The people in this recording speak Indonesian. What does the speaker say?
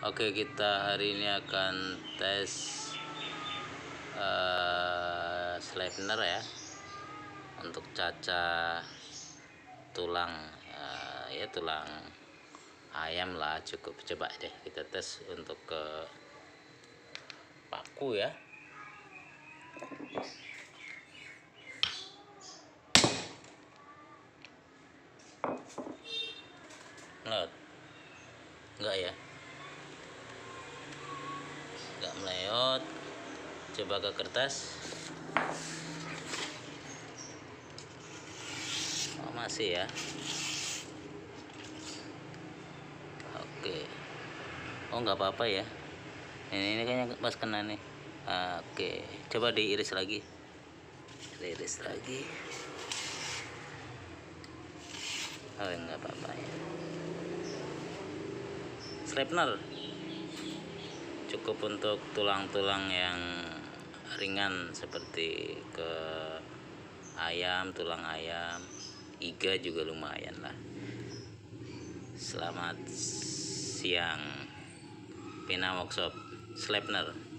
Oke kita hari ini akan tes uh, Sleipner ya untuk caca tulang uh, ya tulang ayam lah cukup. Coba deh kita tes untuk ke paku ya. Not. enggak ya meleot coba ke kertas. Oh, masih ya? Oke. Oh enggak apa-apa ya. Ini, ini kayaknya pas kena nih. Oke coba diiris lagi. Diiris lagi. Oh enggak apa-apa ya. Shrapner cukup untuk tulang-tulang yang ringan seperti ke ayam, tulang ayam, iga juga lumayan lah. Selamat siang, Pina Workshop, Slepner.